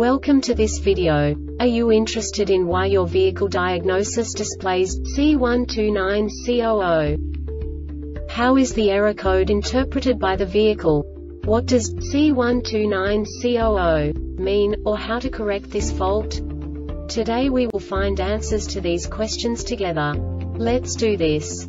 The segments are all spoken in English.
Welcome to this video. Are you interested in why your vehicle diagnosis displays C129C00? How is the error code interpreted by the vehicle? What does C129C00 mean, or how to correct this fault? Today we will find answers to these questions together. Let's do this.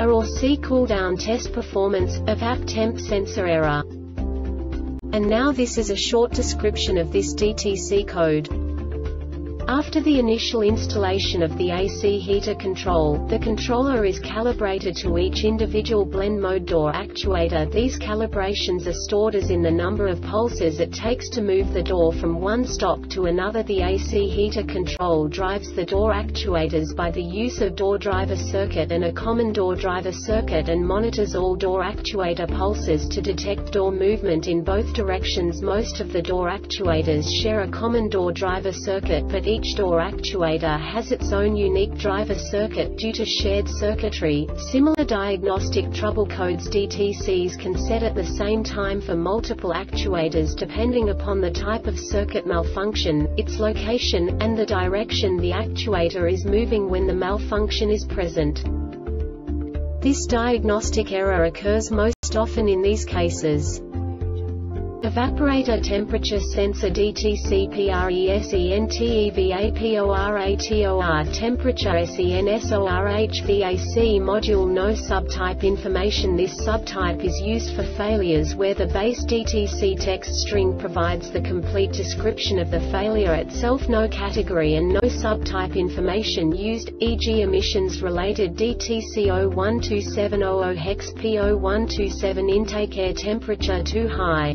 a or C cooldown test performance, evap temp sensor error. And now this is a short description of this DTC code. After the initial installation of the AC heater control, the controller is calibrated to each individual blend mode door actuator. These calibrations are stored as in the number of pulses it takes to move the door from one stop to another. The AC heater control drives the door actuators by the use of door driver circuit and a common door driver circuit and monitors all door actuator pulses to detect door movement in both directions. Most of the door actuators share a common door driver circuit but each door actuator has its own unique driver circuit due to shared circuitry. Similar diagnostic trouble codes DTCs can set at the same time for multiple actuators depending upon the type of circuit malfunction, its location, and the direction the actuator is moving when the malfunction is present. This diagnostic error occurs most often in these cases. Evaporator temperature sensor DTC PRESENTEVAPORATOR temperature SENSORHVAC module. No subtype information. This subtype is used for failures where the base DTC text string provides the complete description of the failure itself. No category and no subtype information used, e.g. emissions related DTC 012700 hex P0127 intake air temperature too high